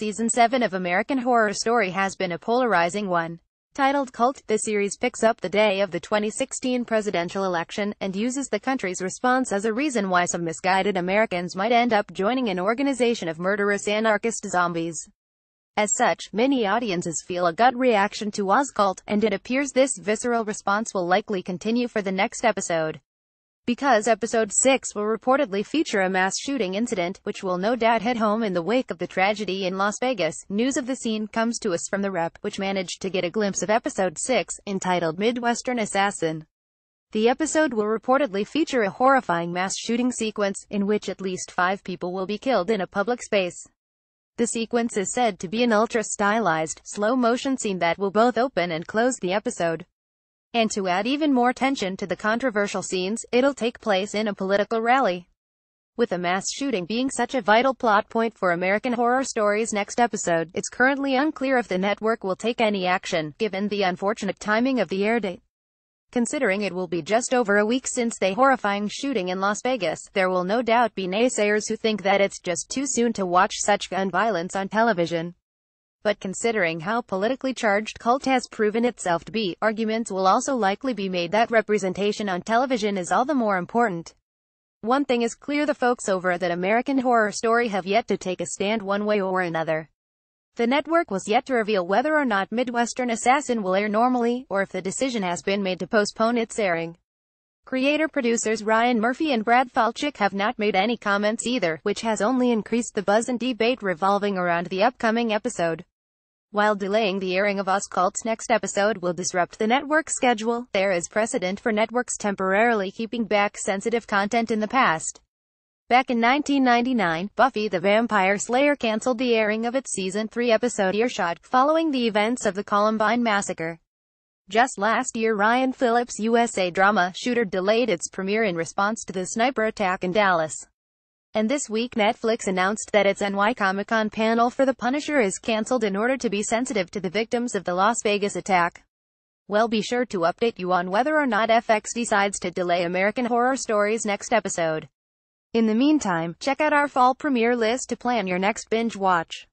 Season 7 of American Horror Story has been a polarizing one. Titled Cult, the series picks up the day of the 2016 presidential election, and uses the country's response as a reason why some misguided Americans might end up joining an organization of murderous anarchist zombies. As such, many audiences feel a gut reaction to AHS Cult, and it appears this visceral response will likely continue for the next episode. Because episode 6 will reportedly feature a mass shooting incident, which will no doubt hit home in the wake of the tragedy in Las Vegas, news of the scene comes to us from the Wrap, which managed to get a glimpse of episode 6, entitled Midwestern Assassin. The episode will reportedly feature a horrifying mass shooting sequence, in which at least five people will be killed in a public space. The sequence is said to be an ultra-stylized, slow-motion scene that will both open and close the episode. And to add even more tension to the controversial scenes, it'll take place in a political rally. With a mass shooting being such a vital plot point for American Horror Story's next episode, it's currently unclear if the network will take any action, given the unfortunate timing of the air date. Considering it will be just over a week since the horrifying shooting in Las Vegas, there will no doubt be naysayers who think that it's just too soon to watch such gun violence on television. But considering how politically charged cult has proven itself to be, arguments will also likely be made that representation on television is all the more important. One thing is clear the folks over at American Horror Story have yet to take a stand one way or another. The network was yet to reveal whether or not Midwestern Assassin will air normally, or if the decision has been made to postpone its airing. Creator-producers Ryan Murphy and Brad Falchuk have not made any comments either, which has only increased the buzz and debate revolving around the upcoming episode. While delaying the airing of AHS Cult's next episode will disrupt the network's schedule, there is precedent for networks temporarily keeping back sensitive content in the past. Back in 1999, Buffy the Vampire Slayer canceled the airing of its season 3 episode Earshot, following the events of the Columbine Massacre. Just last year Ryan Phillippe's USA drama, Shooter delayed its premiere in response to the sniper attack in Dallas. And this week Netflix announced that its NY Comic-Con panel for The Punisher is cancelled in order to be sensitive to the victims of the Las Vegas attack. Well be sure to update you on whether or not FX decides to delay American Horror Story's next episode. In the meantime, check out our fall premiere list to plan your next binge watch.